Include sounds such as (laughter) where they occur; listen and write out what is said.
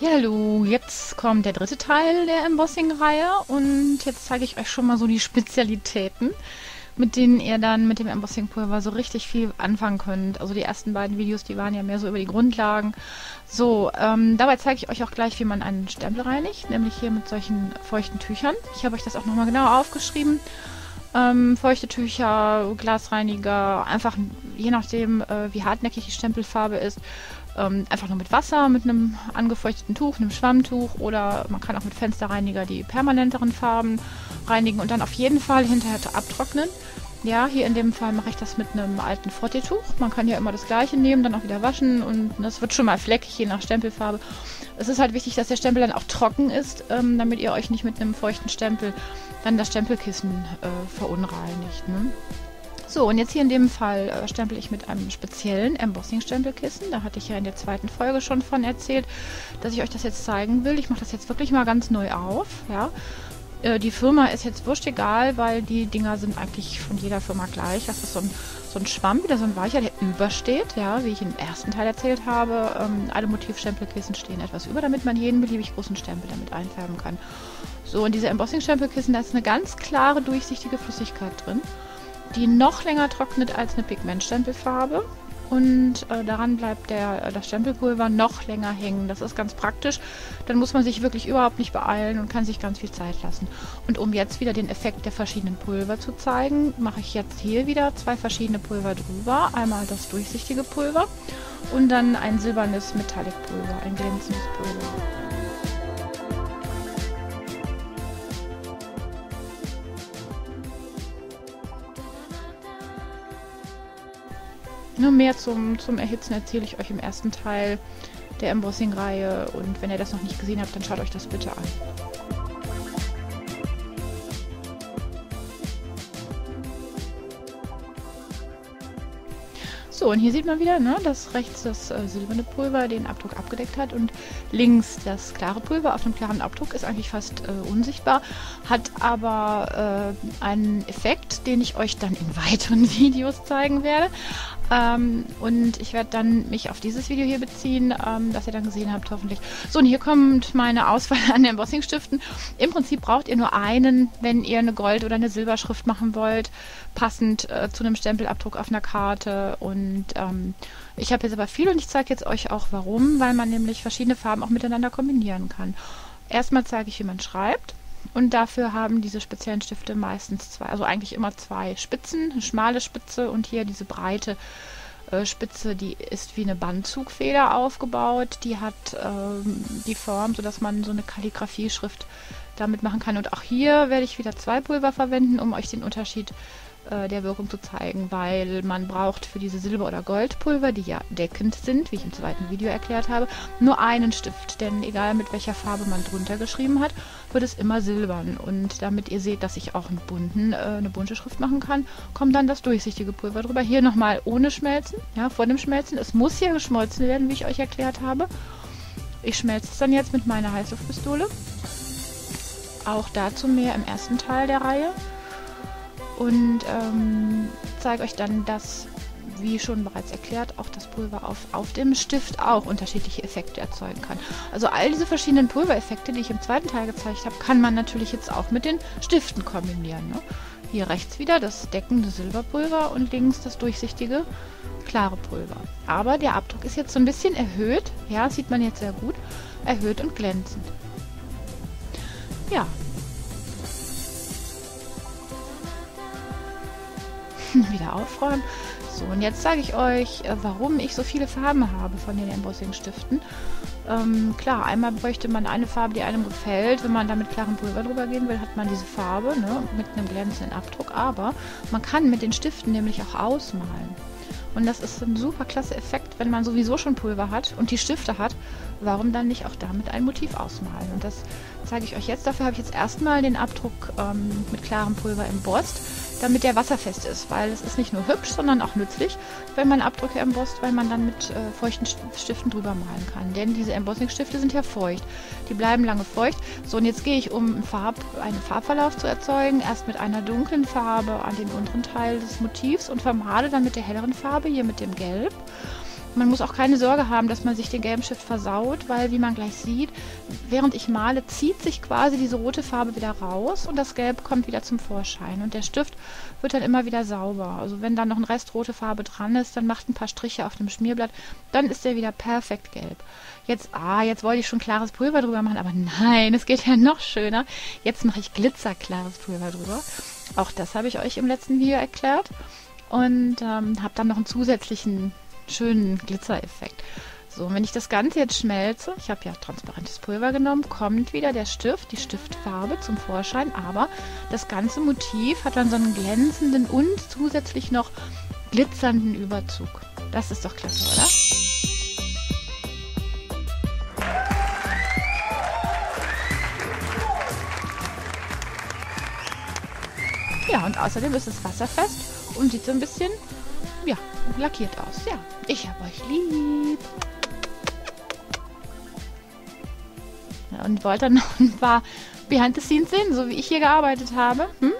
Ja, hallo, jetzt kommt der dritte Teil der Embossing-Reihe und jetzt zeige ich euch schon mal so die Spezialitäten, mit denen ihr dann mit dem Embossing-Pulver so richtig viel anfangen könnt. Also die ersten beiden Videos, die waren ja mehr so über die Grundlagen. So, ähm, dabei zeige ich euch auch gleich, wie man einen Stempel reinigt, nämlich hier mit solchen feuchten Tüchern. Ich habe euch das auch nochmal genau aufgeschrieben. Ähm, feuchte Tücher, Glasreiniger, einfach je nachdem, äh, wie hartnäckig die Stempelfarbe ist, ähm, einfach nur mit Wasser, mit einem angefeuchteten Tuch, einem Schwammtuch oder man kann auch mit Fensterreiniger die permanenteren Farben reinigen und dann auf jeden Fall hinterher abtrocknen. Ja, hier in dem Fall mache ich das mit einem alten Frotteetuch. Man kann ja immer das gleiche nehmen, dann auch wieder waschen und das wird schon mal fleckig, je nach Stempelfarbe. Es ist halt wichtig, dass der Stempel dann auch trocken ist, ähm, damit ihr euch nicht mit einem feuchten Stempel dann das Stempelkissen äh, verunreinigt. Ne? So, und jetzt hier in dem Fall äh, stempel ich mit einem speziellen Embossing-Stempelkissen. Da hatte ich ja in der zweiten Folge schon von erzählt, dass ich euch das jetzt zeigen will. Ich mache das jetzt wirklich mal ganz neu auf. Ja. Äh, die Firma ist jetzt wurscht egal, weil die Dinger sind eigentlich von jeder Firma gleich. Das ist so ein, so ein Schwamm, wieder so ein weicher, der übersteht, ja, wie ich im ersten Teil erzählt habe. Ähm, alle Motivstempelkissen stehen etwas über, damit man jeden beliebig großen Stempel damit einfärben kann. So, und diese Embossing-Stempelkissen, da ist eine ganz klare, durchsichtige Flüssigkeit drin die noch länger trocknet als eine Pigmentstempelfarbe. Und äh, daran bleibt der, äh, das Stempelpulver noch länger hängen. Das ist ganz praktisch. Dann muss man sich wirklich überhaupt nicht beeilen und kann sich ganz viel Zeit lassen. Und um jetzt wieder den Effekt der verschiedenen Pulver zu zeigen, mache ich jetzt hier wieder zwei verschiedene Pulver drüber. Einmal das durchsichtige Pulver und dann ein silbernes Metallicpulver, ein glänzendes Pulver. Nur mehr zum, zum Erhitzen erzähle ich euch im ersten Teil der Embossing-Reihe. Und wenn ihr das noch nicht gesehen habt, dann schaut euch das bitte an. So, und hier sieht man wieder, ne, dass rechts das äh, silberne Pulver den Abdruck abgedeckt hat und links das klare Pulver auf dem klaren Abdruck ist eigentlich fast äh, unsichtbar, hat aber äh, einen Effekt, den ich euch dann in (laughs) weiteren Videos zeigen werde. Ähm, und ich werde dann mich auf dieses Video hier beziehen, ähm, das ihr dann gesehen habt hoffentlich. So, und hier kommt meine Auswahl an Embossing-Stiften. Im Prinzip braucht ihr nur einen, wenn ihr eine Gold- oder eine Silberschrift machen wollt, passend äh, zu einem Stempelabdruck auf einer Karte. Und ähm, ich habe jetzt aber viel und ich zeige jetzt euch auch warum, weil man nämlich verschiedene Farben auch miteinander kombinieren kann. Erstmal zeige ich, wie man schreibt. Und dafür haben diese speziellen Stifte meistens zwei, also eigentlich immer zwei Spitzen, eine schmale Spitze und hier diese breite äh, Spitze, die ist wie eine Bandzugfeder aufgebaut. Die hat ähm, die Form, sodass man so eine Kalligrafie-Schrift damit machen kann. Und auch hier werde ich wieder zwei Pulver verwenden, um euch den Unterschied äh, der Wirkung zu zeigen, weil man braucht für diese Silber- oder Goldpulver, die ja deckend sind, wie ich im zweiten Video erklärt habe, nur einen Stift, denn egal mit welcher Farbe man drunter geschrieben hat, wird es immer silbern. Und damit ihr seht, dass ich auch einen bunten, äh, eine bunte Schrift machen kann, kommt dann das durchsichtige Pulver drüber. Hier nochmal ohne Schmelzen, ja, vor dem Schmelzen. Es muss hier geschmolzen werden, wie ich euch erklärt habe. Ich schmelze es dann jetzt mit meiner Heißluftpistole. Auch dazu mehr im ersten Teil der Reihe und ähm, zeige euch dann, dass, wie schon bereits erklärt, auch das Pulver auf, auf dem Stift auch unterschiedliche Effekte erzeugen kann. Also all diese verschiedenen Pulvereffekte, die ich im zweiten Teil gezeigt habe, kann man natürlich jetzt auch mit den Stiften kombinieren. Ne? Hier rechts wieder das deckende Silberpulver und links das durchsichtige klare Pulver. Aber der Abdruck ist jetzt so ein bisschen erhöht. Ja, sieht man jetzt sehr gut. Erhöht und glänzend. Ja, (laughs) wieder aufräumen. So, und jetzt zeige ich euch, äh, warum ich so viele Farben habe von den Embossing-Stiften. Ähm, klar, einmal bräuchte man eine Farbe, die einem gefällt. Wenn man da mit klarem Pulver drüber gehen will, hat man diese Farbe ne, mit einem glänzenden Abdruck. Aber man kann mit den Stiften nämlich auch ausmalen. Und das ist ein super klasse Effekt, wenn man sowieso schon Pulver hat und die Stifte hat. Warum dann nicht auch damit ein Motiv ausmalen? Und das zeige ich euch jetzt. Dafür habe ich jetzt erstmal den Abdruck ähm, mit klarem Pulver embossed damit der wasserfest ist, weil es ist nicht nur hübsch, sondern auch nützlich, wenn man Abdrücke embosst, weil man dann mit äh, feuchten Stiften drüber malen kann. Denn diese Embossing-Stifte sind ja feucht. Die bleiben lange feucht. So, und jetzt gehe ich, um einen, Farb, einen Farbverlauf zu erzeugen, erst mit einer dunklen Farbe an den unteren Teil des Motivs und vermale dann mit der helleren Farbe, hier mit dem Gelb. Man muss auch keine Sorge haben, dass man sich den gelben Stift versaut, weil wie man gleich sieht, während ich male, zieht sich quasi diese rote Farbe wieder raus und das Gelb kommt wieder zum Vorschein. Und der Stift wird dann immer wieder sauber. Also wenn da noch ein Rest rote Farbe dran ist, dann macht ein paar Striche auf dem Schmierblatt, dann ist der wieder perfekt gelb. Jetzt, ah, jetzt wollte ich schon klares Pulver drüber machen, aber nein, es geht ja noch schöner. Jetzt mache ich glitzerklares Pulver drüber. Auch das habe ich euch im letzten Video erklärt. Und ähm, habe dann noch einen zusätzlichen schönen Glitzereffekt. So, wenn ich das Ganze jetzt schmelze, ich habe ja transparentes Pulver genommen, kommt wieder der Stift, die Stiftfarbe zum Vorschein, aber das ganze Motiv hat dann so einen glänzenden und zusätzlich noch glitzernden Überzug. Das ist doch klasse, oder? Ja, und außerdem ist es wasserfest und sieht so ein bisschen, ja, lackiert aus. Ja, ich habe euch lieb. Und wollt dann noch ein paar Behind the Scenes sehen, so wie ich hier gearbeitet habe? Hm?